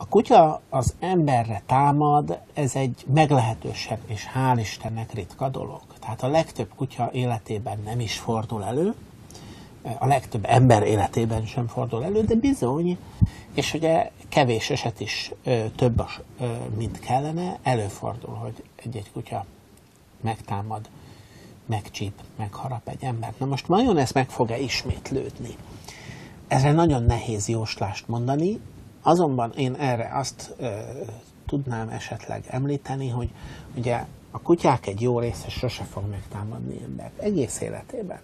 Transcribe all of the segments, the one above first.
a kutya az emberre támad, ez egy meglehetősen és hál' Istennek ritka dolog. Tehát a legtöbb kutya életében nem is fordul elő, a legtöbb ember életében sem fordul elő, de bizony, és ugye kevés eset is több, mint kellene, előfordul, hogy egy-egy kutya megtámad, megcsíp, megharap egy embert. Na most vajon ez meg fog-e ismétlődni? Ezre nagyon nehéz jóslást mondani, azonban én erre azt ö, tudnám esetleg említeni, hogy ugye a kutyák egy jó része sose fog megtámadni embert egész életében.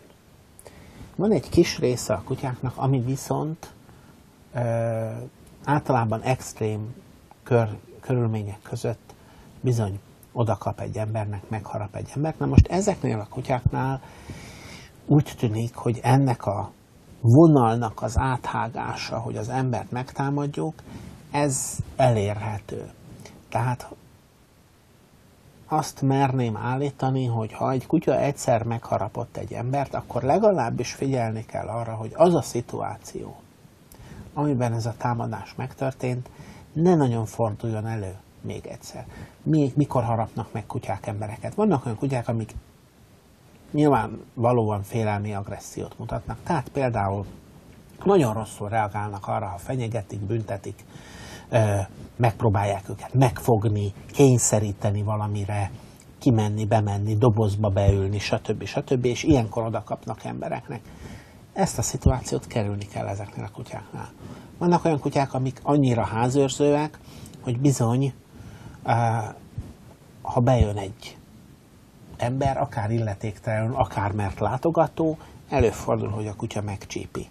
Van egy kis része a kutyáknak, ami viszont ö, általában extrém kör, körülmények között bizony oda kap egy embernek, megharap egy embert. Na most ezeknél a kutyáknál úgy tűnik, hogy ennek a vonalnak az áthágása, hogy az embert megtámadjuk, ez elérhető. Tehát azt merném állítani, hogy ha egy kutya egyszer megharapott egy embert, akkor legalábbis figyelni kell arra, hogy az a szituáció, amiben ez a támadás megtörtént, ne nagyon forduljon elő még egyszer. Még mikor harapnak meg kutyák embereket? Vannak olyan kutyák, amik nyilván valóban félelmi agressziót mutatnak. Tehát például nagyon rosszul reagálnak arra, ha fenyegetik, büntetik, megpróbálják őket megfogni, kényszeríteni valamire, kimenni, bemenni, dobozba beülni, stb. stb. És ilyenkor oda kapnak embereknek. Ezt a szituációt kerülni kell ezeknél a kutyáknál. Vannak olyan kutyák, amik annyira házőrzőek, hogy bizony, ha bejön egy ember, akár illetéktelenül, akár mert látogató, előfordul, hogy a kutya megcsípi.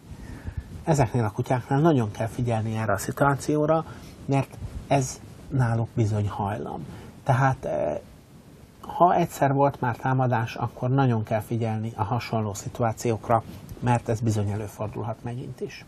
Ezeknél a kutyáknál nagyon kell figyelni erre a szituációra, mert ez náluk bizony hajlam. Tehát eh, ha egyszer volt már támadás, akkor nagyon kell figyelni a hasonló szituációkra, mert ez bizony előfordulhat megint is.